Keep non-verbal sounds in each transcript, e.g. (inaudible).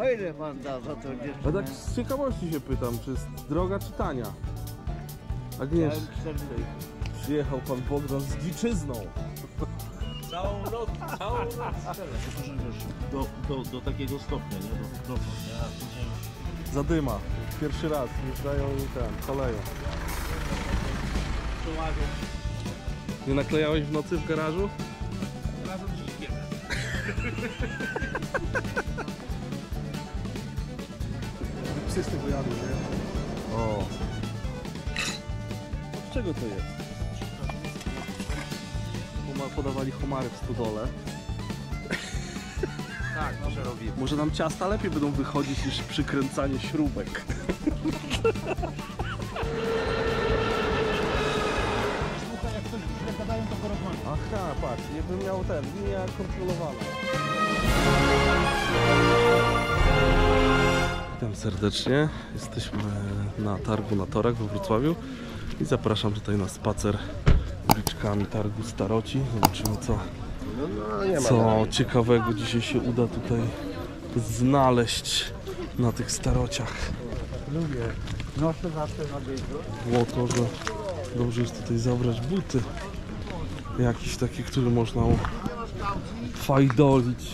A ile pan da za to A dziewczynę? tak z ciekawości się pytam, czy jest droga, czy tania? Agniesz, Dałem cztery dychy. przyjechał pan Bogdan z dziczyzną. Całą noc, całą noc do, do, do takiego stopnia, nie? Do mikrofonu, już Zadyma. Pierwszy raz wjeżdżają i ten, koleją. przełażą Nie naklejałeś w nocy w garażu? razem z dzikiem. (laughs) Psy z tego jadu, nie? O. Od czego to jest? Podawali homary w stodole. (laughs) Tak, nasze robimy. Może nam ciasta lepiej będą wychodzić niż przykręcanie śrubek. Słuchaj, jak ktoś źle gadają, to porozmawiam. Aha, patrz, nie bym miał ten, linia kontrolowana. Witam serdecznie. Jesteśmy na targu na torach we Wrocławiu i zapraszam tutaj na spacer uliczkami targu Staroci. Zobaczymy co, co ciekawego dzisiaj się uda tutaj znaleźć na tych starociach. Lubię. Noszę zawsze na. Było to, że dobrze jest tutaj zabrać buty. Jakieś takie, które można fajdolić.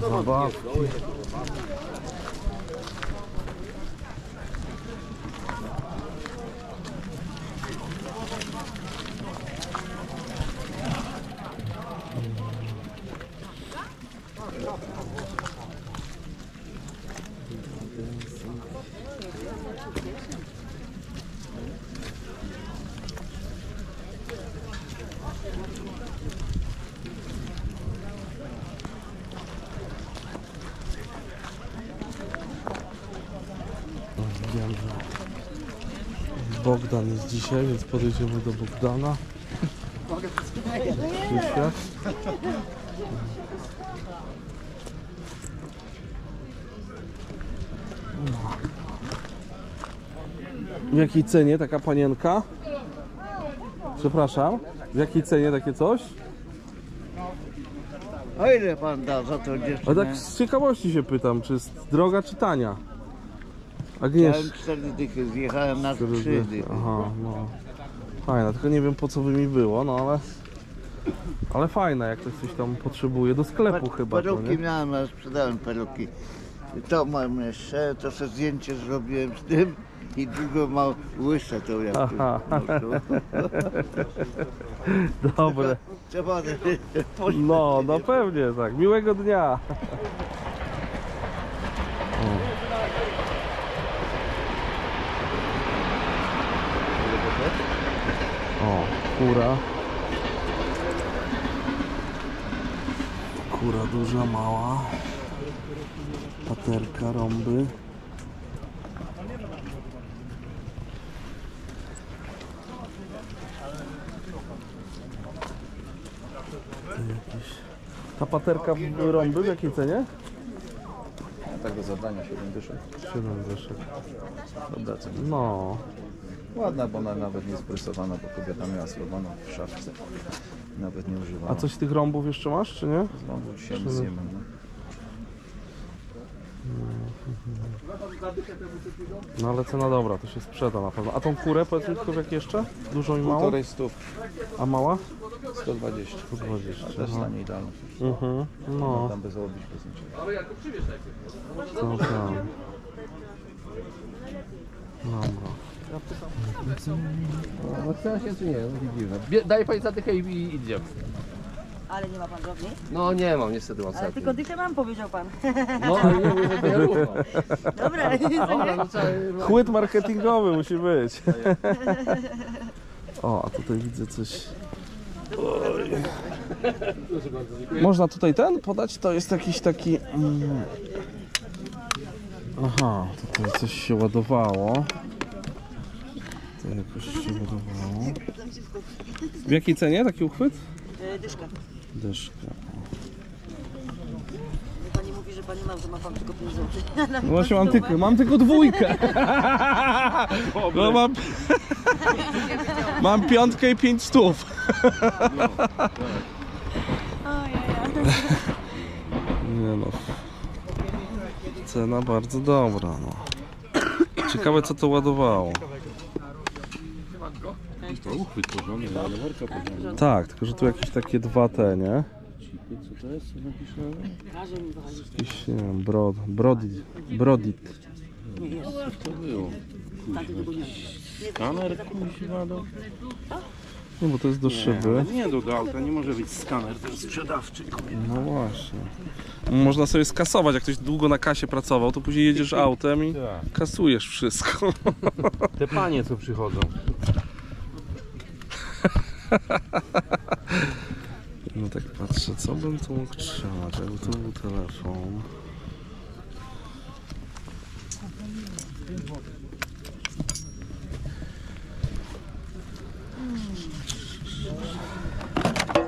Zabawki. Wiem, że Bogdan jest dzisiaj, więc podejdziemy do Bogdana. W jakiej cenie taka panienka? Przepraszam, w jakiej cenie takie coś? A ile pan da za to A dziewczynę? tak z ciekawości się pytam, czy jest droga, czy tania? Agniesz. Dałem cztery dychy, zjechałem na trzy dychy. Aha, no. Fajna, tylko nie wiem po co by mi było, no ale... Ale fajna, jak ktoś coś tam potrzebuje. Do sklepu Per- chyba to, Peruki nie? miałem, ale sprzedałem peruki. To mam jeszcze, to sobie zdjęcie zrobiłem z tym i drugą mam łyżę tą jak tu Aha. (laughs) Dobre. Trzeba No, no pewnie tak. Miłego dnia. O, o kura. Kura duża, mała. Paterka, rąby. Ta paterka rąby w jakiej cenie? Tak do zadania 7 dyszek. 7 groszy. Dobra cena. No, Ładna, bo ona nawet nie sprysowana, bo kobieta miała schowaną w szafce. Nawet nie używała. a coś tych rąbów jeszcze masz, czy nie? Znowu się zjemy. No. No ale cena dobra, to się sprzeda na pewno. A tą kurę powiedz mi tylko w jak jeszcze? Dużą i małą? Półtorej stów, A mała? 120. 120. A też dla niej idealna. Mhm, no, Tam by zarobić bez niczego. to tam. Dobra. No chce się czy nie? No widzimy. Bie- Daje pani zadychę i, i idziemy. Ale nie ma pan drobnej? No nie mam niestety mam Ale tylko dychę mam, powiedział pan. No nie mówię, że to ja (laughs) równo. Dobra, Dobra, no trzeba... Chłyt marketingowy musi być. (laughs) O, a tutaj widzę coś. Oj. Można tutaj ten podać? To jest jakiś taki. mm. Aha, tutaj coś się ładowało. Jakoś się ładowało. W jakiej cenie taki uchwyt? Dyszka. Dyszka. Pani mówi, że pani ma, że ma pan tylko 5 zł. (laughs) No właśnie mam tylko, mam tylko dwójkę. (laughs) No mam, (laughs) mam piątkę i pięć stów. Nie no. Cena bardzo dobra, no. Ciekawe co to ładowało. To uchwyt porządny, ale worka porządna. Tak, tylko że tu jakieś takie dwa te, nie? Co to jest? Co napisane? Jakiś, nie wiem, brod, brodit, brodit. Co to było? Kuźwa. Skaner kuźwa do... No bo to jest do szyby. Nie do, do auta, nie może być skaner, to jest sprzedawczy. No właśnie. Można sobie skasować, jak ktoś długo na kasie pracował, to później jedziesz autem i Tak. kasujesz wszystko. Te panie co przychodzą. No tak patrzę, co bym tu mógł trzymać, jakby tu był telefon.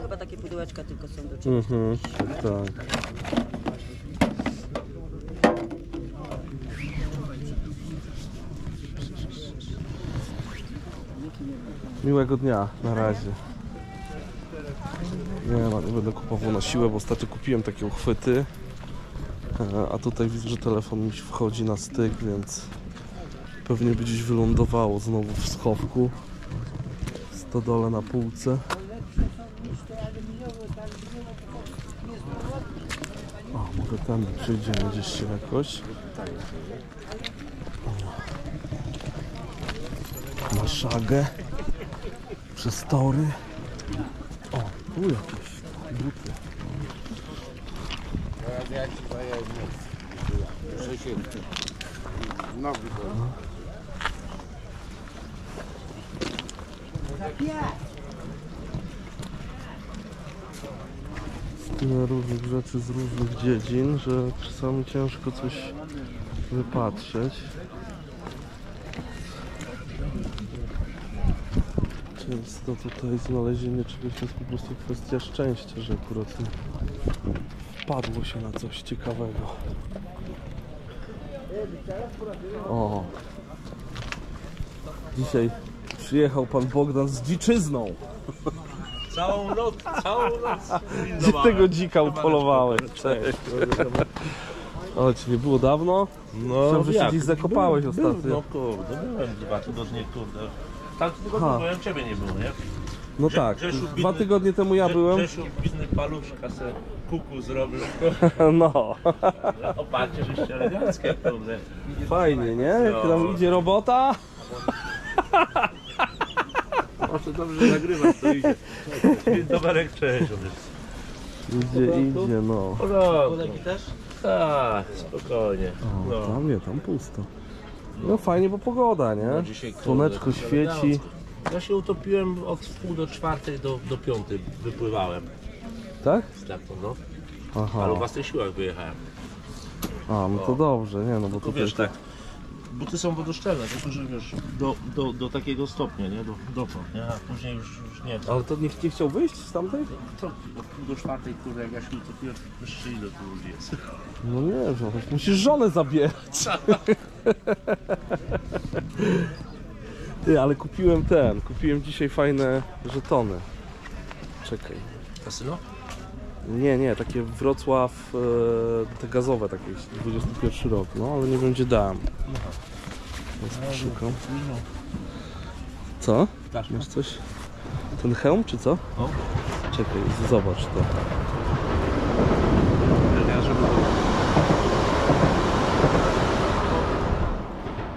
Chyba takie pudełeczka tylko są do czegoś. Mhm, tak. Miłego dnia, na razie. Nie no, nie będę kupował na siłę, bo ostatnio kupiłem takie uchwyty. E, A tutaj widzę, że telefon mi wchodzi na styk, więc pewnie by gdzieś wylądowało znowu w schowku. Stodole na półce. O, może tam przyjdziemy gdzieś się jakoś. Na szagę. Przez tory. O, tu jakieś buty. tyle różnych rzeczy z różnych dziedzin, że czasami ciężko coś wypatrzeć. Często tutaj znalezienie czegoś to jest po prostu kwestia szczęścia, że akurat wpadło się na coś ciekawego. O! Dzisiaj przyjechał pan Bogdan z dziczyzną. Całą noc, całą noc. (laughs) Gdzie tego dzika upolowałeś? Cześć. Ale ci nie było dawno? No, Myślałem, że się jak? gdzieś zakopałeś Był- ostatnio. był, No kurde, byłem dwa tygodnie, kurde. Tak tygodnie Ha. byłem, ciebie nie było, nie? No Grze- tak, Grzesiu dwa tygodnie temu ja Grze- byłem. Grzesiu bidny paluszka se kuku zrobił. (laughs) No, żeście eleganckie, kurde. fajnie, nie? Jak tam idzie robota? (laughs) Może dobrze nagrywasz, to idzie. Dzień Doberek, cześć. Idzie, idzie, no. Kolegi też? Tak, spokojnie. O, No. tam nie, tam pusto. No fajnie, bo pogoda, nie? dzisiaj, kurde, Słoneczko to świeci. Ja się utopiłem od pół do czwartej do, do piątej wypływałem Tak? z taką, no. Aha. Ale o własnych siłach wyjechałem. A, no to dobrze, nie? No bo Tylko tutaj wiesz, tak. Buty są wodoszczelne, tylko że wiesz, do, do, do takiego stopnia, nie? Do, dotąd, nie? A później już, już nie. Ale to nikt nie chciał wyjść z tamtej? To od pół do czwartej, kurde, jak ja się utopiłem, to jeszcze ile tu ludzi jest. No nie, że musisz żonę zabierać. (laughs) Ty, ale kupiłem ten, kupiłem dzisiaj fajne żetony. Czekaj. Kasyno? Nie, nie, takie Wrocław, e, te gazowe takie, 21 rok, no ale nie wiem gdzie dałem. Teraz poszukam. Co? Masz coś? Ten hełm czy co? Czekaj, zobacz to. Ja, żeby...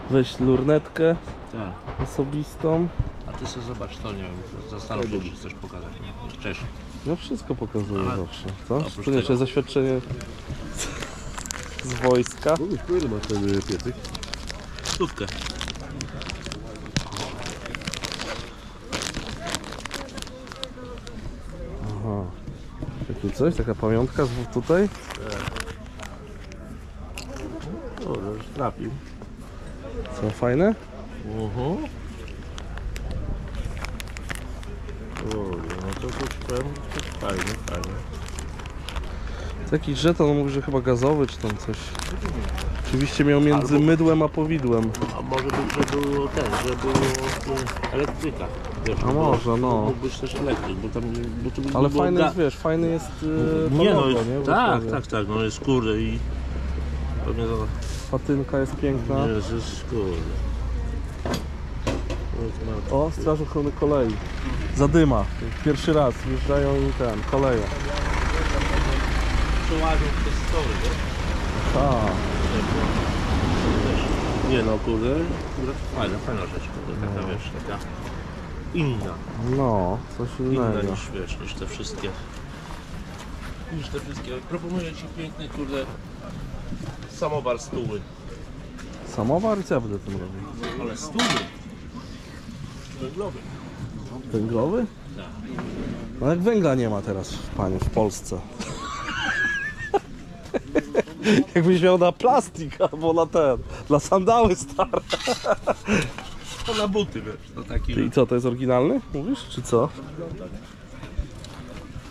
Weź lurnetkę Tak. osobistą. A ty sobie zobacz to, nie wiem, zastanów się, czy chcesz pokazać. Cześć. No wszystko pokazuje Ale zawsze. Co? oprócz Szczególnie tego. zaświadczenie z wojska. Ile masz ten piecyk? Stówkę. Aha. Takie coś, taka pamiątka z- tutaj. O, już trafił. Są fajne? Oho. Kurde, no to coś powiem, coś fajnie, fajnie. Taki żeton, może chyba gazowy czy tam coś. Oczywiście miał między Albo- mydłem a powidłem. A może by, że było ten, że było e, elektryka. Wiesz, A bo może, no. Mógłbyś też elektryk, bo tam... Bo to Ale było fajny ga- jest, wiesz, fajny jest e, Nie no, logo, nie? W tak, tak, tak, no jest kurde i... Pewnie to... Patynka jest piękna. Jest kurde. No, O, Straż Ochrony Kolei. Zadyma. Pierwszy raz wjeżdżają i ten, koleje. Przełażą te story, nie? Tak. Nie no, kurde, fajna, fajna rzecz, kurde, taka wiesz, taka inna, No, coś inna innego. niż wiesz, niż te wszystkie, niż te wszystkie. Proponuję Ci piękny, kurde, samowar stóły, Samowar co ja będę tym robił? ale stóły węglowy. Węglowy? Tak. No jak węgla nie ma teraz, panie, w Polsce. (laughs) Jakbyś miał na plastik albo na ten, na sandały stare. To na buty, wiesz, to taki, I co, to jest oryginalny? Mówisz, czy co?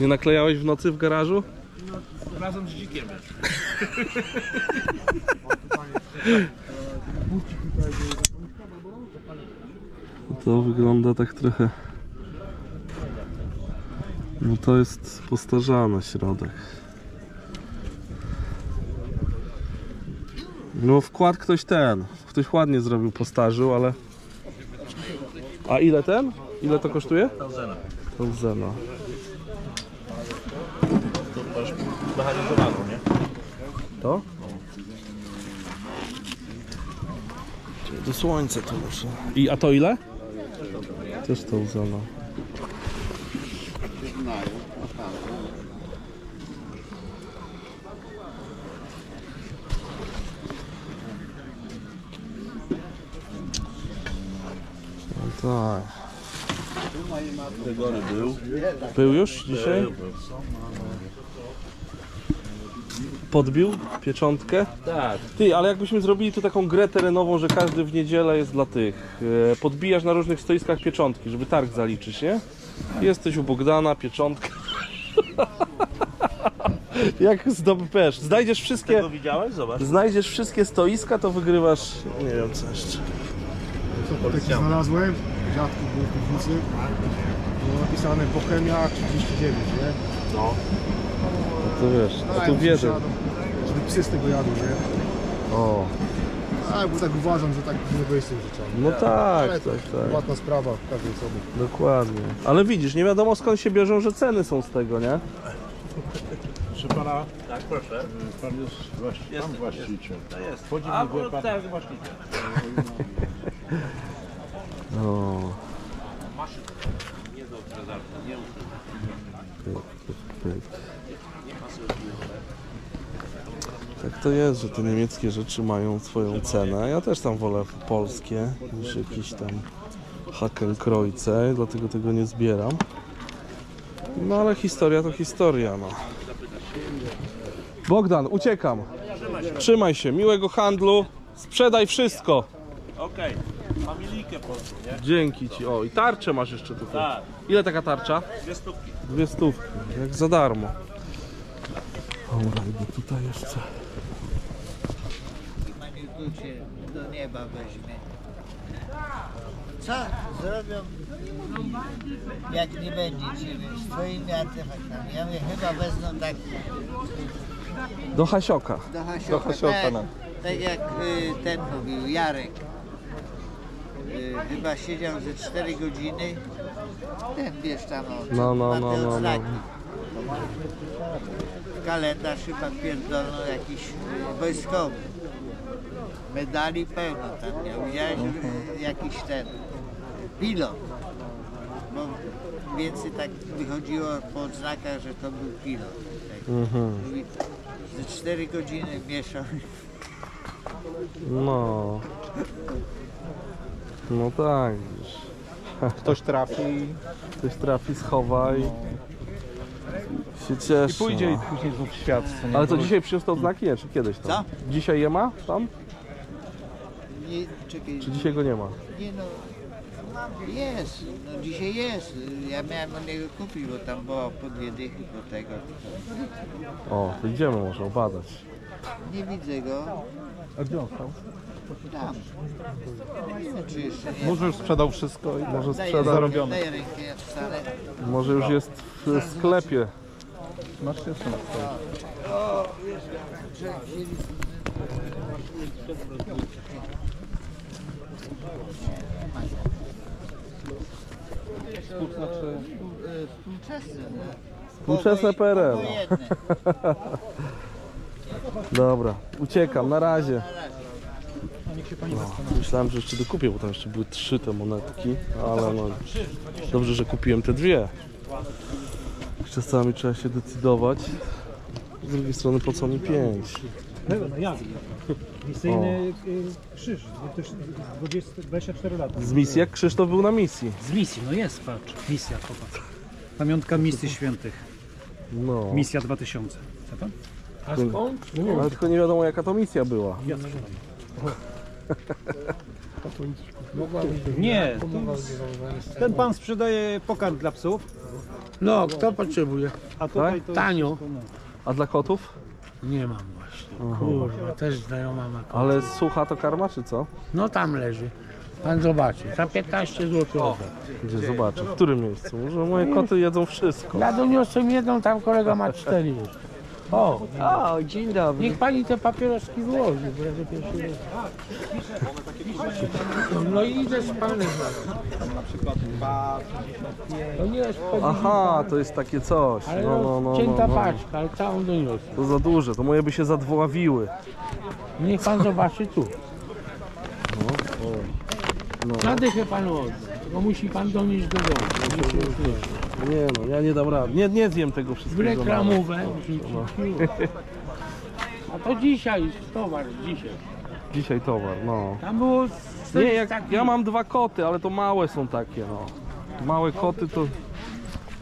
Nie naklejałeś w nocy w garażu? Razem z dzikiem. To wygląda tak trochę. No to jest postarzany środek. No wkład ktoś ten, ktoś ładnie zrobił, postarzył, ale... A ile ten? Ile to kosztuje? Tauzena. To zena. To masz mechanizowaną, nie? To? Do słońca to muszę. I a to ile? Też to uzana. No tak. Był już dzisiaj? Podbił pieczątkę? Tak. Ty, ale jakbyśmy zrobili tu taką grę terenową, że każdy w niedzielę jest dla tych. E, podbijasz na różnych stoiskach pieczątki, żeby targ zaliczyć, nie? Jesteś u Bogdana, pieczątka. (laughs) Jak zdobysz, znajdziesz wszystkie, Tego widziałeś? Zobacz. znajdziesz wszystkie stoiska, to wygrywasz, nie wiem co jeszcze. Taki znalazłem, dziadku był w piwnicy. Było napisane Bohemia 39, nie? No. To wiesz, a tu Żeby psy z tego jadły, nie? O, A, bo tak uważam, że tak nie być z tym życiem. no tak, Ale tak, tak. Ładna sprawa każdej sobie. Dokładnie. Ale widzisz, nie wiadomo skąd się bierzą, że ceny są z tego, nie? Proszę pana, Tak, proszę. pan jest właści- Jest, pan właściciel. To jest. A, mi pan- tak, właśnie. O. Nie do nie Pyk, pyk, pyk. Tak to jest, że te niemieckie rzeczy mają swoją cenę. Ja też tam wolę polskie niż jakieś tam Hakenkreuze, dlatego tego nie zbieram. No ale historia to historia, no. Bogdan, uciekam. Trzymaj się, miłego handlu. Sprzedaj wszystko. Okej. Familijkę polską, nie? Dzięki ci. O, i tarczę masz jeszcze tutaj. Ile taka tarcza? Dwie stówki. Dwie stówki, jak za darmo. Dobra, idę tutaj jeszcze. Maniutu cię do nieba weźmie. Co zrobią, jak nie będzie ciebie z twoimi artefaktami? Ja mówię, chyba wezmą tak Do Hasioka. do Hasioka, Do Hasioka, tak, no. tak jak y, ten mówił, Jarek. Y, chyba siedział ze 4 godziny. Ten wiesz tam o, No, no, no, no, no. odznaki. Kalendarz chyba pierdolną jakiś y, wojskowy. Medali pełno tam miał. Widziałeś y, jakiś ten pilot. Bo więcej tak wychodziło po odznakach, że to był pilot. Tak. Mhm. Mówi, Ze 4 godziny mieszał. No. No tak, widzisz. Ktoś trafi Ktoś trafi, schowa i się cieszy. i pójdzie i no. później znów świat. co nie? Ale to dzisiaj przyniósł te odznaki? Nie, czy kiedyś tam? Co? Dzisiaj je ma tam? Nie, czekaj, Czy dzisiaj go nie ma? nie no, Jest, no dzisiaj jest. Ja miałem od niego kupić, bo tam było po dwie dychy po tego. O, to idziemy może obadać. Nie widzę go. A gdzie on stał? Tam. Nie wiem, czy jeszcze nie. Może już sprzedał wszystko i może Daj sprzeda. rękę, daj rękę, ja wstanę. Może już jest w sklepie. Masz jeszcze na stole. O, że Współczesne. no. Współczesne PRL. (laughs) Dobra, uciekam, na razie. No, myślałem, że jeszcze dokupię, bo tam jeszcze były trzy te monetki, ale no dobrze, że kupiłem te dwie. Czasami trzeba się decydować. Z drugiej strony po co mi pięć? No jak? Misyjny y, krzyż, 20, 24 lata. Z misji, jak Krzysztof był na misji. Z misji, no jest, patrz, misja, popatrz. Pamiątka misji świętych, No, misja 2000. Chce pan? A skąd? ale tylko nie wiadomo jaka to misja była. Nie, to, ten pan sprzedaje pokarm dla psów, No, kto potrzebuje? a tutaj to... Tanio. A dla kotów? Nie mam. Kurwa, też znajoma ma. Ale sucha to karma, czy co? No tam leży. Pan zobaczy. Za 15 zł. Gdzie zobaczę, w którym miejscu? Może moje koty jedzą wszystko. Ja doniosłem jedną, tam kolega ma cztery już. O, O, dzień dobry. niech pani te papieroski wyłoży, bo ja pierwszy raz. No i idę spalny To nie jest Aha, to jest takie coś. ale No, no, no, cięta no, no. paczka, ale całą doniosłem. To za duże, to moje by się zadwoławiły. Niech pan zobaczy tu. No. Na dychę panu oddam. Tylko musi pan donieść do domu. Już nieść. Nie no, ja nie dam rady. Nie, nie zjem tego W wszystkiego. reklamówę wrzucić. A to dzisiaj towar, dzisiaj. Dzisiaj towar, no. Tam było Nie, jak, taki- ja mam dwa koty, ale to małe są takie, no. Małe koty to...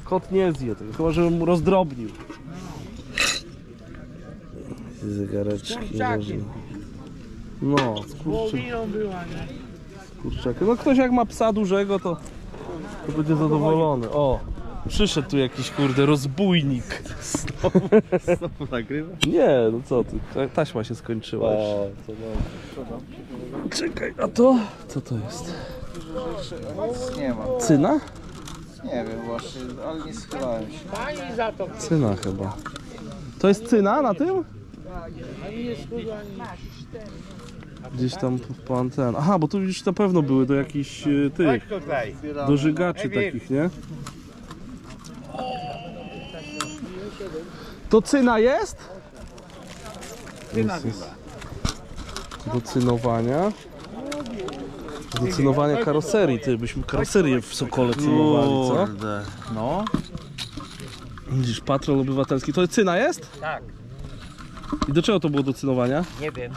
Kot nie zje tego, chyba żebym rozdrobnił. Zegareczki. No, Wołowiną była, nie? kurczaki. No ktoś jak ma psa dużego, to, to będzie zadowolony. O, przyszedł tu jakiś kurde rozbójnik. Znowu nagrywa? Nie, no co ty, ta- taśma się skończyła. już. Czekaj, a to? Co to jest? Nic nie ma. Cyna? Nie wiem właśnie, ale nie schylałem się. Pani za to, Cyna chyba. To jest cyna na tym? Gdzieś tam po- po anten. Aha, bo tu już na pewno były do jakichś e, tych, do żygaczy takich, nie? To cyna jest? Jest, jest. Do cynowania. Do cynowania karoserii, ty byśmy karoserię w Sokole cynowali, co? No. Widzisz, patrol obywatelski. To cyna jest? Tak, I do czego to było do cynowania? nie wiem.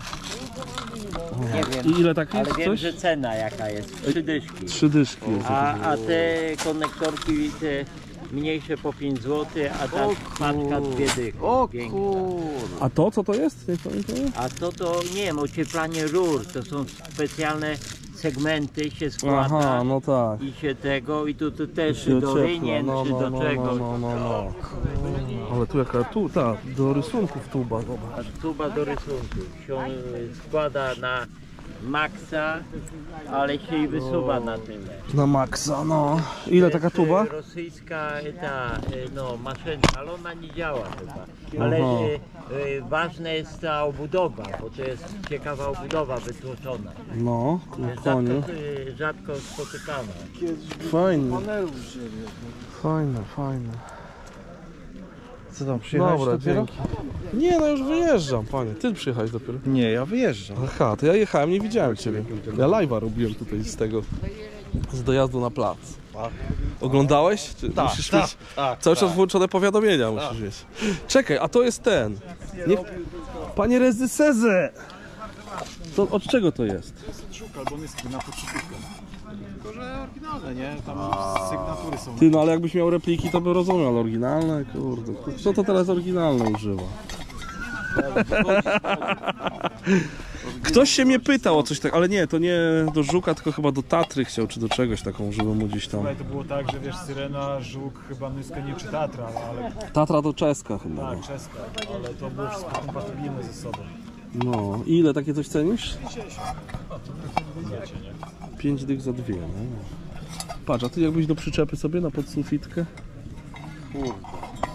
Nie wiem, I ile takich? ale wiem, Coś? że cena jaka jest. Trzy dyszki. Trzy dyszki. jest. A, a te konektorki te mniejsze po 5 zł, a ta paczka dwie dychy. O Piękna. A to co to jest? Nie pamiętam. A to to nie wiem, ocieplanie rur, to są specjalne segmenty się składa Aha, no tak. i się tego i tu, tu też się do rynien, no, czy no, do no, czego. No, no, no. Ale tu jaka tu, ta, do rysunków tuba, zobacz. A tuba do rysunku się składa na maksa, ale się i wysuwa na tyle. Na maksa, no. Ile taka jest, tuba? e, Rosyjska e, ta, e, no, maszyna, ale ona nie działa chyba. Ale Aha. e, e, ważna jest ta obudowa, bo to jest ciekawa obudowa wytłoczona. No, Rzadko, e, rzadko spotykana. Fajne. Fajne, fajne. Co tam, przyjechałeś Dobra, dopiero? dzięki. Nie, no już wyjeżdżam, panie. Ty przyjechałeś dopiero. Nie, ja wyjeżdżam. Aha, to ja jechałem, nie widziałem ciebie. Ja live'a robiłem tutaj z tego, z dojazdu na plac. Oglądałeś? Czy Tak, musisz tak, mieć tak, cały czas włączone powiadomienia musisz mieć. Czekaj, a to jest ten. Nie... Panie Rezyseze! To od czego to jest? Szuk albo nyski na podszytówkę. Oryginalne, nie? Tam sygnatury są. Ty, no ale jakbyś miał repliki, to by rozumiał, ale oryginalne, kurde. Kto to teraz oryginalne używa? (laughs) Ktoś się mnie pytał o coś tak, ale nie, to nie do Żuka, tylko chyba do Tatry chciał, czy do czegoś taką, żeby mu gdzieś tam... Słuchaj, to było tak, że wiesz, Syrena, Żuk, chyba Nyska nie czy Tatra, ale Tatra to czeska chyba. tak, czeska, ale to było wszystko kompatybilne ze sobą. No, I ile takie coś cenisz? 5 dych za dwie, no. Patrz, a ty jakbyś do przyczepy sobie na podsufitkę? Kurde,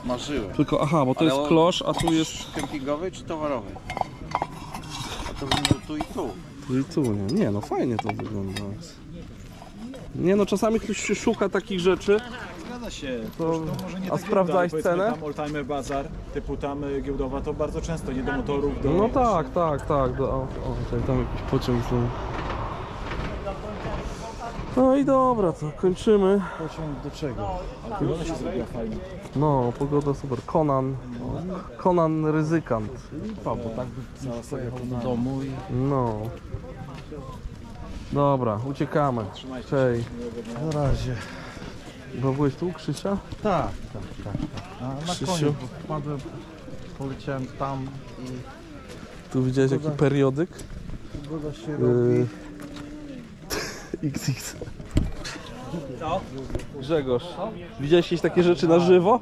marzyłem. Tylko, aha, bo to Ale jest on- klosz, a tu jest Kempingowy czy towarowy? A to bym miał tu i tu. tu i tu, nie? Nie, no fajnie to wygląda. Nie no, czasami ktoś się szuka takich rzeczy, Zgadza się. To- może nie a sprawdzałeś giełda, ale cenę? powiedzmy Tam Oldtimer Bazar, typu tam y, giełdowa, to bardzo często, nie do motorów, do... No tak, tak, tak. Do, o, o, tutaj, tam jakiś pociąg są. No i dobra, to kończymy. Pociąg do czego? Ona się zrobiła fajnie. No, pogoda super. Conan. Conan ryzykant. Lipa, bo tak by pojechał do domu i... No. Dobra, uciekamy. Cześć. Na razie. Bo byłeś tu, Krzysia? Tak, tak, tak. tak. A na Krzysiu? koniec, bo wpadłem, poleciałem tam i Tu widziałeś jaki Pogoda. periodyk? pogoda się Yy, robi. (laughs) XX. Grzegorz, widziałeś jakieś takie rzeczy na żywo?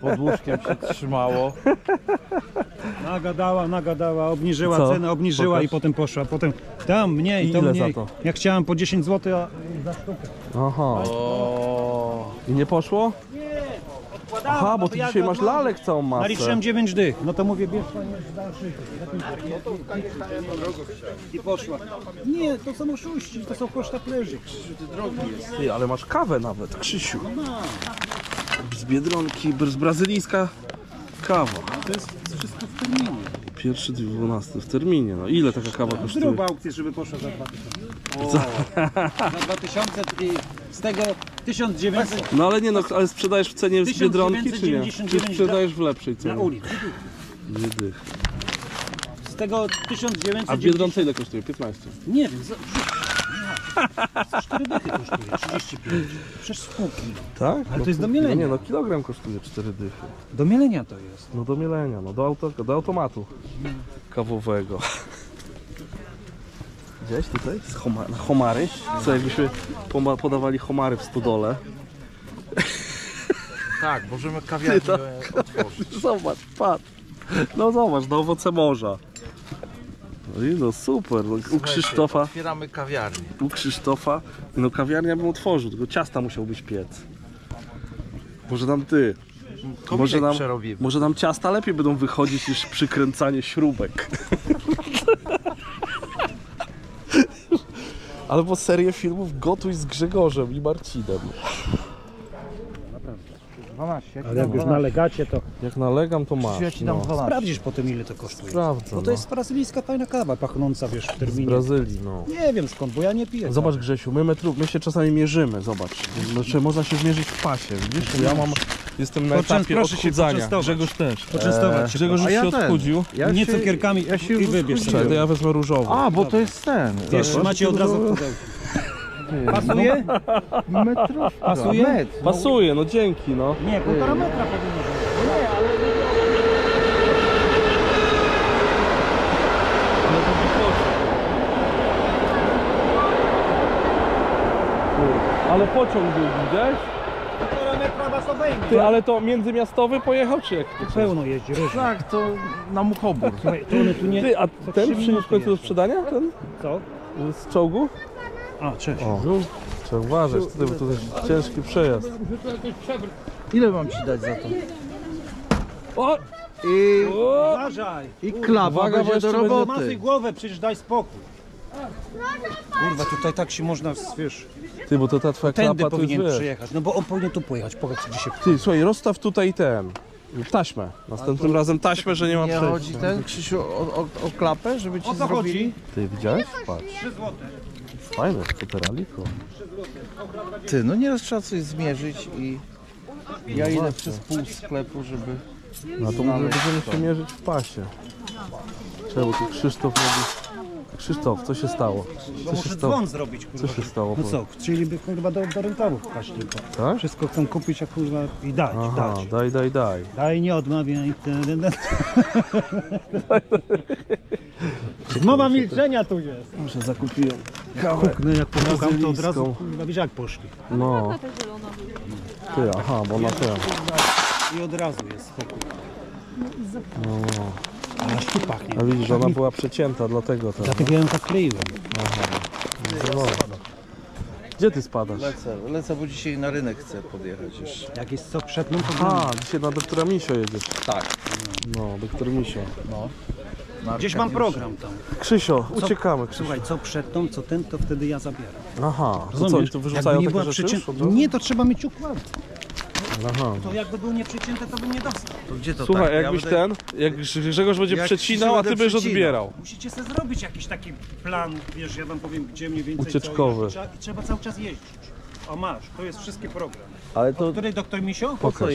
Pod łóżkiem się trzymało. Nagadała, nagadała, obniżyła Co? cenę, obniżyła Pokaż. i potem poszła. Potem tam mniej, I to ile mniej. za to? Ja chciałem po 10 zł, a za sztukę. Aha. O, I nie poszło? Aha, bo ty ja dzisiaj masz mam. lalek całą masę. Naliczyłem 9 dych. No to mówię, bierz panie dalszy. I poszła. Nie, to są oszuści, to są koszta pleży. Ty, ale masz kawę nawet, Krzysiu. Z Biedronki, z brazylijska kawa. To jest wszystko w terminie. Pierwszy 12 w terminie. No ile taka kawa kosztuje? Zrób aukcję, żeby poszła za 2000. Za 2000 i z tego 1900 No ale nie no, ale sprzedajesz w cenie z Biedronki czy nie? Czy 1999 sprzedajesz w lepszej na cenie? ulicy. Dwie dych. Z tego A w 1990... Biedronce ile kosztuje? 15. Nie wiem, 4 dychy kosztuje, 35. Przecież spółki. Tak? Ale to jest do mielenia. No nie no, kilogram kosztuje 4 dychy. Do mielenia to jest. No do mielenia, no do, auto, do automatu kawowego. Gdzieś tutaj? Z homa, na homary? Co jakbyśmy podawali homary w stodole? tak, możemy kawiarnię Ty, (laughs) otworzyć. Zobacz, patrz. No zobacz, no owoce morza. No i no super, no, u Krzysztofa, Otwieramy kawiarnię. u Krzysztofa, no kawiarnia bym otworzył, tylko ciasta musiał być piec. Może tam ty, może Może nam, przerobimy. może nam ciasta lepiej będą wychodzić niż przykręcanie śrubek. Albo serię filmów Gotuj z Grzegorzem i Marcinem. 12. Ale jak już nalegacie, to Jak nalegam, to masz. Ja ci dam No. 12. sprawdzisz potem ile to kosztuje. Sprawdzę, Bo to jest brazylijska fajna kawa, pachnąca wiesz w Z terminie. Brazylii, no. Nie wiem skąd, bo ja nie piję. Zobacz Grzesiu, my, metrów, my się czasami mierzymy, zobacz. Znaczy można się zmierzyć w pasie, widzisz? Ja mam, jestem na Poczę- etapie proszę się odchudzania. poczęstować. Grzegorz też. Poczęstować się. Grzegorz już A ja się ten. odchudził. Ja nie się- cukierkami, ja się i już wybierz Czekaj, to sobie. ja wezmę różowy. A, bo to jest ten. Wiesz, macie od razu (laughs) w pudełku. Pasuje? Metrówka. Pasuje? Metr. Pasuje, no dzięki, no. Nie, półtora metra powinno być. Ale pociąg był, widziałeś? Półtora metra was obejmie. Ty, ale to międzymiastowy pojechał, czy jak? Pełno jeździ, różnie. Tak, to na. Słuchaj, to tu nie... Ty, a ten przyniósł w końcu do sprzedania? Ten? Co? Z czołgu? A, cześć. O, trzeba uważać, tutaj, bo to jest ciężki przejazd. Ile mam ci dać za to? O! I, Uważaj! i klapa Uwaga, będzie bo do jeszcze będzie- roboty. Masuj głowę, przecież daj spokój. Kurwa, tutaj tak się można, wiesz, Ty, bo to ta twoja tędy klapa to jest, powinien wiesz. przyjechać. No bo on powinien tu pojechać, powiedz gdzie się... Ty, słuchaj, rozstaw tutaj ten. Taśmę. Następnym razem taśmę, że nie ma Nie przejścia. chodzi ten, Krzysiu, o, o, o klapę, żeby ci O co zrobili? chodzi? Ty widziałeś? Patrz. 3 złote. Fajne, superaliko. Ty, no nieraz trzeba coś zmierzyć i ja idę przez pół sklepu, żeby... No to mówię, będziemy się mierzyć w pasie. Czemu tu Krzysztof mówi... Krzysztof, co się stało? Bo Co się muszę stało? dzwon zrobić, kurwa. Co się stało? No co, chcieliby kurwa do, do rękawów wpaść tylko. Tak? Wszystko chcą kupić, a kurwa i dać, Aha, dać. daj, daj, daj. Daj, nie odmawiaj. (laughs) Mowa milczenia tu jest. Może zakupiłem kawę No jak pomogam, to od razu kurwa, wiesz jak poszli. No. Ty, aha, bo na tym. I od razu jest spokój. No. A aż tu pachnie. A widzisz, ona była przecięta, dlatego to. Dlatego ja ją tak kleiłem. No. Gdzie ty spadasz? Lecę, lecę, bo dzisiaj na rynek chcę podjechać jeszcze. Jak jest co przed mną, to A, dzisiaj na doktora Misio jedziesz. Tak. No, doktor Misio. Gdzieś mam program tam. Krzysio, uciekamy. Krzysio. Słuchaj, co przed tą, co ten, to wtedy ja zabieram. Aha, to co, oni tu Jakby wyrzucają nie takie była rzeczy przecię- już od razu? Nie, to trzeba mieć układ. Aha. To jakby był nieprzecięte, to bym nie dostał. To gdzie to Słuchaj, tak? Ja jakbyś będę- ten, jak Grzegorz będzie Jak przecinał, a ty będę będziesz odbierał. Musicie sobie zrobić jakiś taki plan, wiesz, ja wam powiem, gdzie mniej więcej Ucieczkowy. Co, i trzeba, i trzeba cały czas jeździć. O masz, to jest wszystkie program. Ale to Której doktor Misio? pokaż.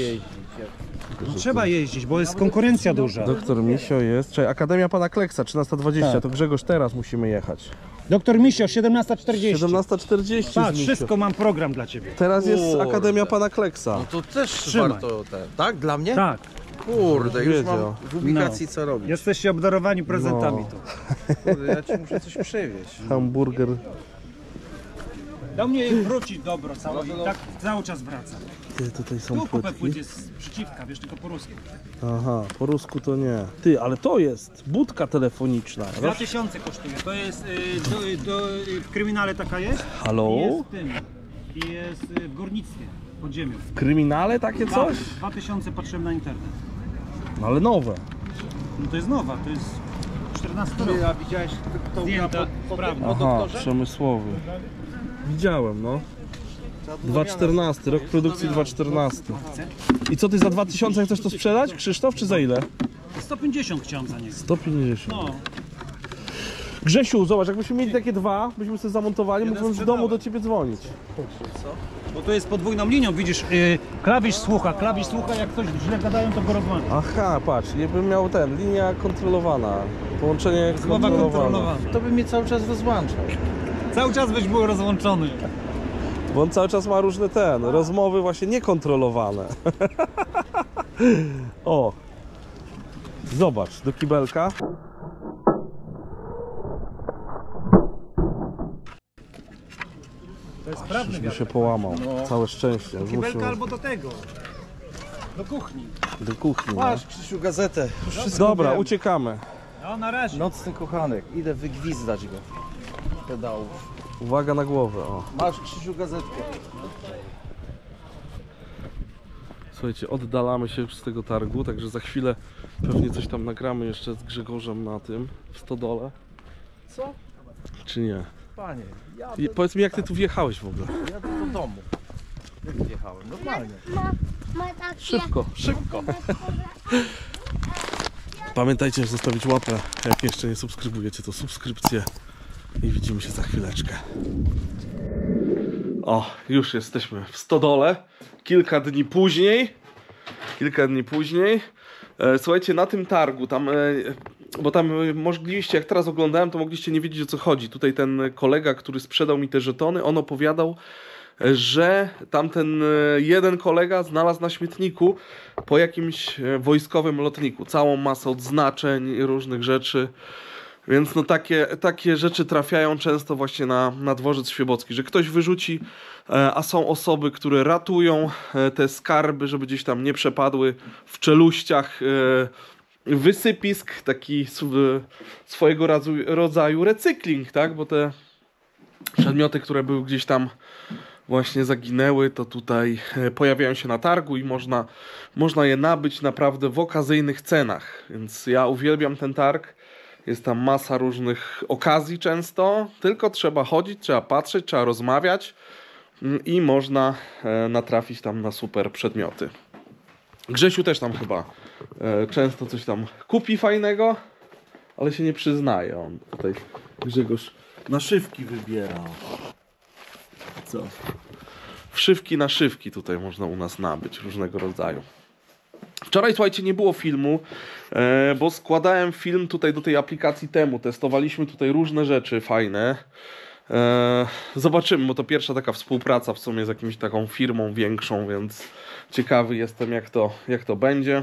No, trzeba jeździć, bo jest konkurencja duża. Doktor Misio jest, czyli Akademia Pana Kleksa, 13.20, Tak. to Grzegorz teraz musimy jechać. Doktor Misio, 17.40. 17.40 z Patrz, Misio. wszystko mam program dla ciebie. Teraz jest Kurde. Akademia Pana Kleksa. No to też Trzymaj. warto ten. Tak? Dla mnie? Tak, Kurde, już Wiedział. mam w ubikacji co robić. jesteście obdarowani prezentami No. tu. Kurde, ja ci muszę coś przywieźć. Hamburger. Do mnie wróci dobro całe i tak cały czas wraca. Ty, tutaj są Tu kupę płytki. płyt jest przeciwka, wiesz, tylko po rusku. Aha, po rusku to nie. Ty, ale to jest budka telefoniczna. 2000 kosztuje, to jest, y, do, do, y, w kryminale taka jest Halo? i jest w tym, i jest y, w górnictwie, pod ziemią. W kryminale takie coś? 2000 patrzyłem na internet. No ale nowe. No to jest nowa, to jest 14 rok. A widziałeś to Zdjęta, sprawna. Aha, przemysłowy. Widziałem, no. 2.14, rok produkcji 2.14. I co ty za 2000 chcesz to sprzedać, Krzysztof, czy za ile? 150 chciałem za niego. 150. No, Grzesiu, zobacz, jakbyśmy mieli takie dwa, byśmy sobie zamontowali, mógłbym w domu do ciebie dzwonić. bo to jest podwójną linią, widzisz, y, klawisz słucha, klawisz słucha, jak coś źle gadają, to go. Aha, patrz, ja bym miał ten, linia kontrolowana. Połączenie Słowa kontrolowane. kontrolowane. To by mnie cały czas rozłączał. Cały czas byś był rozłączony. Bo on cały czas ma różne ten, rozmowy właśnie niekontrolowane. (laughs) o! Zobacz, do kibelka. To jest sprawny Już mi się połamał. Całe szczęście. Kibelka albo do tego, do kuchni. do kuchni. No. Masz, Krzysiu, gazetę. Już wszystko Dobra, wiem. uciekamy. No na razie. Nocny kochanek. Idę wygwizdać go. Pedałów. Uwaga na głowę. O. Masz, Krzysiu, gazetkę. Słuchajcie, oddalamy się już z tego targu, także za chwilę pewnie coś tam nagramy jeszcze z Grzegorzem na tym, w stodole. Co? Czy nie? Panie, I powiedz mi, jak ty tu wjechałeś w ogóle? jadę do domu. Jak wjechałem? Normalnie. Szybko, szybko. (laughs) Pamiętajcie, żeby zostawić łapę. Jak jeszcze nie subskrybujecie, to subskrypcję. I widzimy się za chwileczkę. O, już jesteśmy w stodole. Kilka dni później. Kilka dni później. E, Słuchajcie, na tym targu, tam, e, bo tam e, mogliście, jak teraz oglądałem, to mogliście nie wiedzieć o co chodzi. Tutaj ten kolega, który sprzedał mi te żetony, on opowiadał, że tamten jeden kolega znalazł na śmietniku po jakimś wojskowym lotniku całą masę odznaczeń, różnych rzeczy. Więc no takie, takie rzeczy trafiają często właśnie na, na dworzec świebocki, że ktoś wyrzuci, e, a są osoby, które ratują e, te skarby, żeby gdzieś tam nie przepadły w czeluściach e, wysypisk, taki sw- swojego rodzaju recykling, tak? Bo te przedmioty, które były gdzieś tam właśnie zaginęły, to tutaj pojawiają się na targu i można, można je nabyć naprawdę w okazyjnych cenach. Więc ja uwielbiam ten targ. Jest tam masa różnych okazji często, tylko trzeba chodzić, trzeba patrzeć, trzeba rozmawiać mm, i można e, natrafić tam na super przedmioty. Grzesiu też tam chyba e, często coś tam kupi fajnego, ale się nie przyznaje. On tutaj Grzegorz naszywki wybiera. Co? Wszywki naszywki tutaj można u nas nabyć różnego rodzaju. Wczoraj, słuchajcie, nie było filmu, e, bo składałem film tutaj do tej aplikacji temu. Testowaliśmy tutaj różne rzeczy fajne. E, zobaczymy, bo to pierwsza taka współpraca w sumie z jakimś taką firmą większą, więc ciekawy jestem jak to, jak to będzie.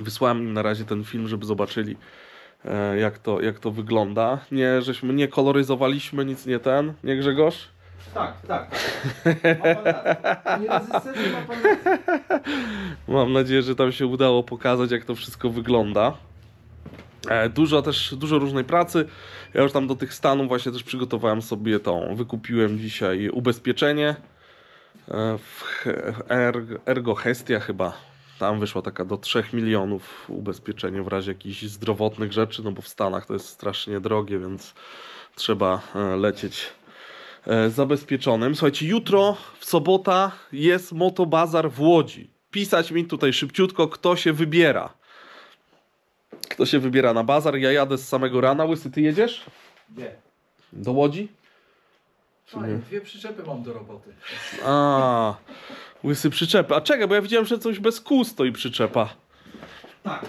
Wysłałem im na razie ten film, żeby zobaczyli e, jak to, jak to wygląda. Nie, żeśmy nie koloryzowaliśmy, nic nie ten, nie Grzegorz? Tak, tak. tak. Nie (laughs) ma pan Mam nadzieję, że tam się udało pokazać, jak to wszystko wygląda. E, Dużo też, dużo różnej pracy. Ja już tam do tych stanów właśnie też przygotowałem sobie tą. Wykupiłem dzisiaj ubezpieczenie e, w Erg- Ergo Hestia chyba. Tam wyszła taka do 3 milionów ubezpieczenie w razie jakichś zdrowotnych rzeczy, no bo w Stanach to jest strasznie drogie, więc trzeba e, lecieć zabezpieczonym. Słuchajcie, jutro w sobota jest motobazar w Łodzi. Pisać mi tutaj szybciutko, kto się wybiera. Kto się wybiera na bazar? Ja jadę z samego rana. Łysy, ty jedziesz? Nie. Do Łodzi? Fajnie, dwie przyczepy mam do roboty. A, łysy przyczepy. A czekaj, bo ja widziałem, że coś bez kół stoi przyczepa. Tak.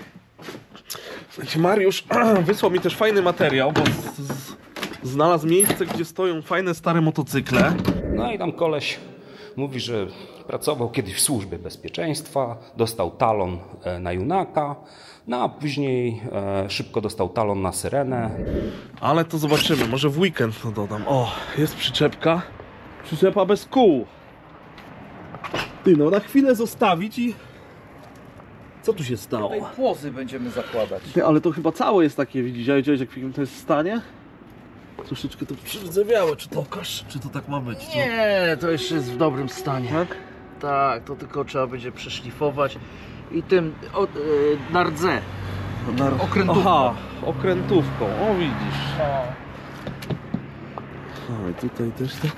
Słuchajcie, Mariusz (clears throat) wysłał mi też fajny materiał, bo z, z, znalazł miejsce, gdzie stoją fajne stare motocykle. No i tam koleś mówi, że pracował kiedyś w służbie bezpieczeństwa, dostał talon e, na Junaka, no a później e, szybko dostał talon na Syrenę. Ale to zobaczymy, może w weekend to dodam. O, jest przyczepka. Przyczepa bez kół. Ty, no na chwilę zostawić i... Co tu się stało? Tutaj płozy będziemy zakładać. Ty, ale to chyba całe jest takie, widzisz, widziałeś jak w jakim to jest stanie? Troszeczkę to przydzewiałe, czy to okaż, czy to tak ma być? no? Nie, to jeszcze jest w dobrym stanie. Tak? Tak, to tylko trzeba będzie przeszlifować i tym o, e, na rdze. Nar- Okrętówką. Aha, okrętówką, o widzisz. O, i tutaj też tak.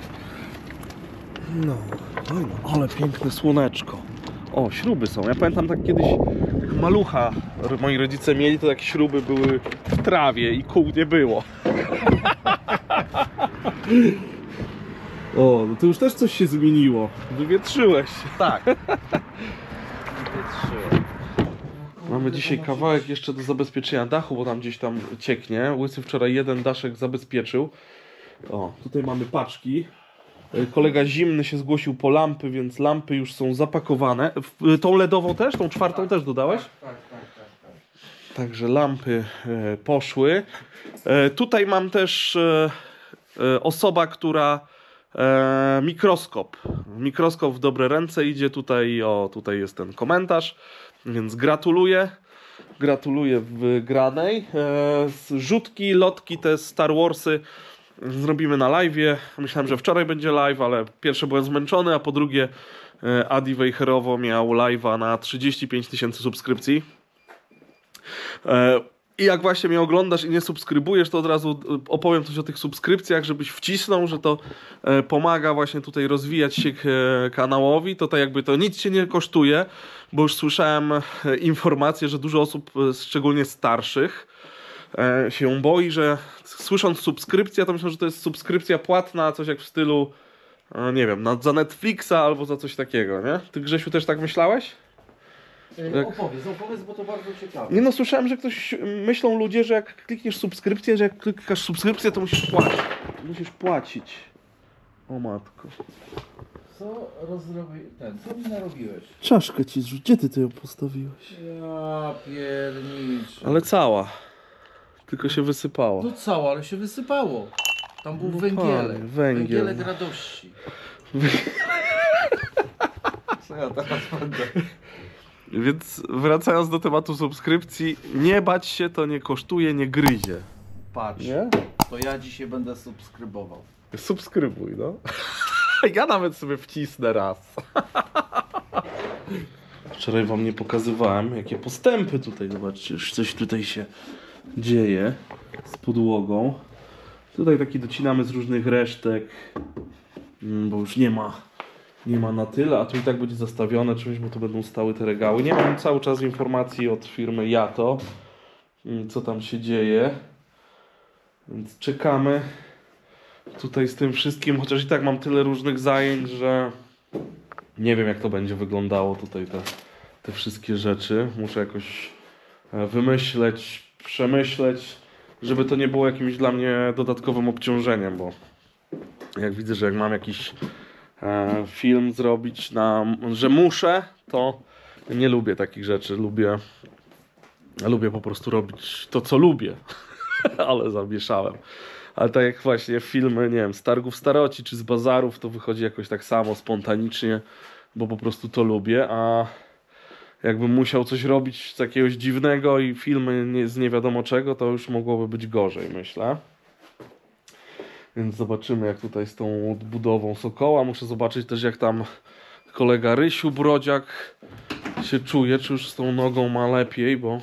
No, fajno, ale piękne słoneczko. O, śruby są. Ja pamiętam tak kiedyś, malucha moi rodzice mieli, to takie śruby były w trawie i kół nie było. O, no to już też coś się zmieniło. Wywietrzyłeś. Tak. Mamy dzisiaj kawałek jeszcze do zabezpieczenia dachu, bo tam gdzieś tam cieknie. Łysy wczoraj jeden daszek zabezpieczył. O, tutaj mamy paczki. Kolega zimny się zgłosił po lampy, więc lampy już są zapakowane. Tą LEDową też? Tą czwartą też dodałeś? Tak, tak, tak, tak. Także lampy e, poszły. E, tutaj mam też e, osoba, która mikroskop. Mikroskop w dobre ręce idzie tutaj. O, tutaj jest ten komentarz. Więc gratuluję. Gratuluję wygranej. Rzutki, lotki, te Star Warsy zrobimy na live. Myślałem, że wczoraj będzie live, ale pierwsze byłem zmęczony, a po drugie e, Adi Wejherowo miał live'a na 35 tysięcy subskrypcji. E, I jak właśnie mnie oglądasz i nie subskrybujesz, to od razu e, opowiem coś o tych subskrypcjach, żebyś wcisnął, że to pomaga właśnie tutaj rozwijać się kanałowi. To tak jakby to nic się nie kosztuje, bo już słyszałem informacje, że dużo osób, szczególnie starszych, się boi, że słysząc subskrypcja, to myślą, że to jest subskrypcja płatna, coś jak w stylu, e, nie wiem, na, za Netflixa albo za coś takiego, nie? Ty Grzesiu też tak myślałeś? Jak- Opowiedz, opowiedz, bo to bardzo ciekawe. Nie no, słyszałem, że ktoś, myślą ludzie, że jak klikniesz subskrypcję, że jak klikasz subskrypcję, to musisz płacić. Musisz płacić. O matko. Co rozrobi... ten, co mi narobiłeś? Czaszkę ci zrzuć. Gdzie ty to ją postawiłeś? Ja pierniczę. Ale cała. Tylko się wysypało. No całe, ale się wysypało. Tam był No węgielek. panie, węgiel. Węgielek radości. (laughs) Co ja teraz będę? Więc wracając do tematu subskrypcji, nie bać się, to nie kosztuje, nie gryzie. Patrz, Nie? to ja dzisiaj będę subskrybował. Subskrybuj, no. (laughs) Ja nawet sobie wcisnę raz. (laughs) Wczoraj wam nie pokazywałem, jakie postępy tutaj, zobaczcie, już coś tutaj się dzieje z podłogą. Tutaj taki docinamy z różnych resztek, mm, bo już nie ma, nie ma na tyle, a tu i tak będzie zastawione czymś, bo to będą stały te regały. Nie mam cały czas informacji od firmy Jato, mm, co tam się dzieje, więc czekamy tutaj z tym wszystkim, chociaż i tak mam tyle różnych zajęć, że nie wiem jak to będzie wyglądało tutaj te, te wszystkie rzeczy. Muszę jakoś e, wymyśleć, przemyśleć, żeby to nie było jakimś dla mnie dodatkowym obciążeniem, bo jak widzę, że jak mam jakiś e, film zrobić, na, że muszę, to nie lubię takich rzeczy. Lubię lubię po prostu robić to, co lubię, (laughs) ale zamieszałem. Ale tak jak właśnie filmy, nie wiem, z targów staroci czy z bazarów, to wychodzi jakoś tak samo, spontanicznie, bo po prostu to lubię, a jakbym musiał coś robić jakiegoś dziwnego i filmy nie, z nie wiadomo czego, to już mogłoby być gorzej, myślę. Więc zobaczymy, jak tutaj z tą odbudową Sokoła. Muszę zobaczyć też, jak tam kolega Rysiu Brodziak się czuje, czy już z tą nogą ma lepiej, bo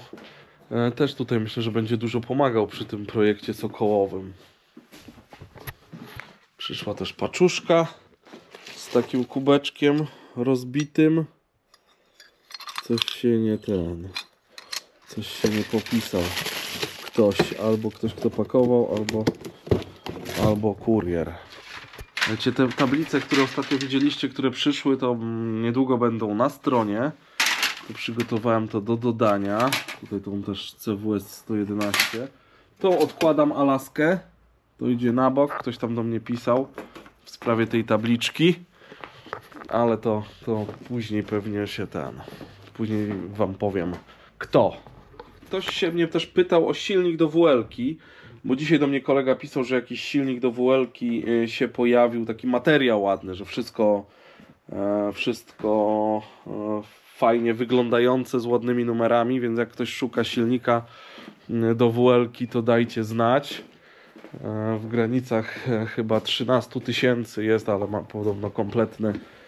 e, też tutaj myślę, że będzie dużo pomagał przy tym projekcie sokołowym. Przyszła też paczuszka z takim kubeczkiem rozbitym. Coś się nie ten. Coś się nie popisał. Ktoś, albo ktoś kto pakował, albo, albo kurier. Wiecie, te tablice, które ostatnio widzieliście, które przyszły, to mm, niedługo będą na stronie. To przygotowałem to do dodania. Tutaj tą też CWS 111. Tą odkładam Alaskę. To idzie na bok. Ktoś tam do mnie pisał w sprawie tej tabliczki. Ale to, to później pewnie się ten. Później wam powiem kto. Ktoś się mnie też pytał o silnik do WL-ki. Bo dzisiaj do mnie kolega pisał, że jakiś silnik do WL-ki y, się pojawił, taki materiał ładny, że wszystko, e, wszystko e, fajnie wyglądające z ładnymi numerami, więc jak ktoś szuka silnika do WL-ki, to dajcie znać. E, W granicach e, chyba 13 tysięcy jest, ale ma podobno kompletny e,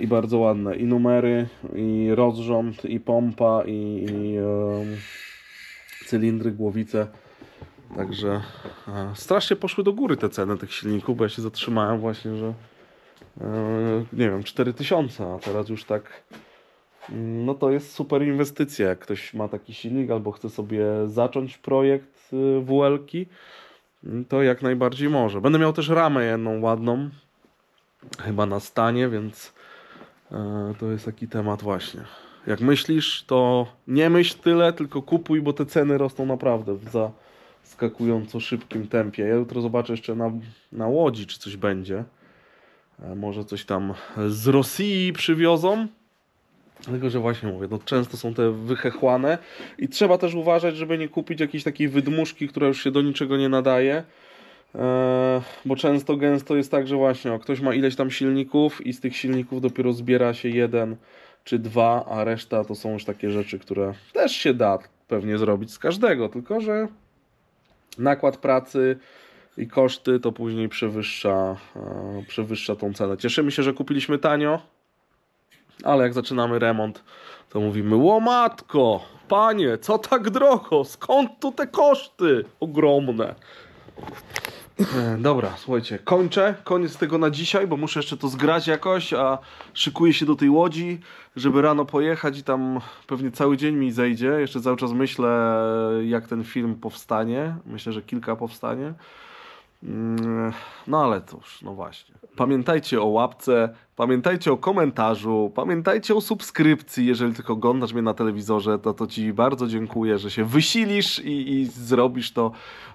i bardzo ładne. I numery, i rozrząd, i pompa, i, i em, cylindry, głowice. Także e, strasznie poszły do góry te ceny tych silników, bo ja się zatrzymałem właśnie, że e, nie wiem, 4000, a teraz już tak mm, no to jest super inwestycja, jak ktoś ma taki silnik albo chce sobie zacząć projekt y, WL-ki, mm, to jak najbardziej może. Będę miał też ramę jedną ładną, chyba na stanie, więc e, to jest taki temat właśnie. Jak myślisz, to nie myśl tyle, tylko kupuj, bo te ceny rosną naprawdę w za skakująco szybkim tempie. Ja jutro zobaczę jeszcze na, na Łodzi, czy coś będzie. E, Może coś tam z Rosji przywiozą. Tylko, że właśnie mówię, no często są te wychechłane i trzeba też uważać, żeby nie kupić jakiejś takiej wydmuszki, która już się do niczego nie nadaje. E, bo często gęsto jest tak, że właśnie o, ktoś ma ileś tam silników i z tych silników dopiero zbiera się jeden czy dwa, a reszta to są już takie rzeczy, które też się da pewnie zrobić z każdego, tylko że nakład pracy i koszty to później przewyższa, e, przewyższa tą cenę. Cieszymy się, że kupiliśmy tanio, ale jak zaczynamy remont, to mówimy: Łomatko, panie, co tak drogo? Skąd tu te koszty ogromne? E, Dobra, słuchajcie, kończę. Koniec tego na dzisiaj, bo muszę jeszcze to zgrać jakoś, a szykuję się do tej łodzi, żeby rano pojechać i tam pewnie cały dzień mi zejdzie. Jeszcze cały czas myślę, jak ten film powstanie. Myślę, że kilka powstanie. Mm, No ale cóż, no właśnie. Pamiętajcie o łapce, pamiętajcie o komentarzu, pamiętajcie o subskrypcji. Jeżeli tylko oglądasz mnie na telewizorze, to, to Ci bardzo dziękuję, że się wysilisz i, i zrobisz to.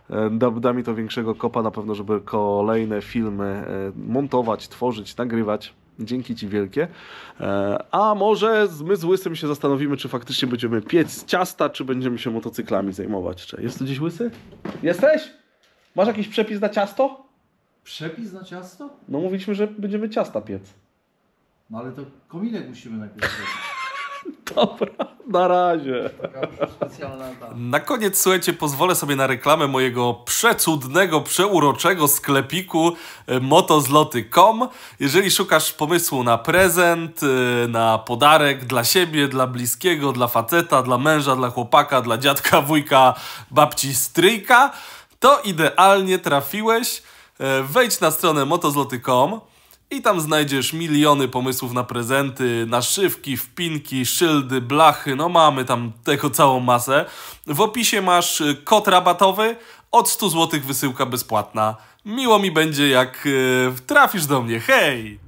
E, Da, da mi to większego kopa na pewno, żeby kolejne filmy e, montować, tworzyć, nagrywać. Dzięki Ci wielkie. E, A może my z Łysym się zastanowimy, czy faktycznie będziemy piec ciasta, czy będziemy się motocyklami zajmować. Czy Jest tu gdzieś Łysy? Jesteś? Masz jakiś przepis na ciasto? Przepis na ciasto? No mówiliśmy, że będziemy ciasta piec. No ale to kominek musimy najpierw zrobić. (laughs) Dobra, na razie. Na koniec, słuchajcie, pozwolę sobie na reklamę mojego przecudnego, przeuroczego sklepiku e, motozloty.com. Jeżeli szukasz pomysłu na prezent, e, na podarek dla siebie, dla bliskiego, dla faceta, dla męża, dla chłopaka, dla dziadka, wujka, babci, stryjka, to idealnie trafiłeś. E, Wejdź na stronę motozloty.com i tam znajdziesz miliony pomysłów na prezenty, naszywki, wpinki, szyldy, blachy, no mamy tam tego całą masę. W opisie masz y, kod rabatowy, od 100 zł wysyłka bezpłatna. Miło mi będzie jak y, trafisz do mnie, hej!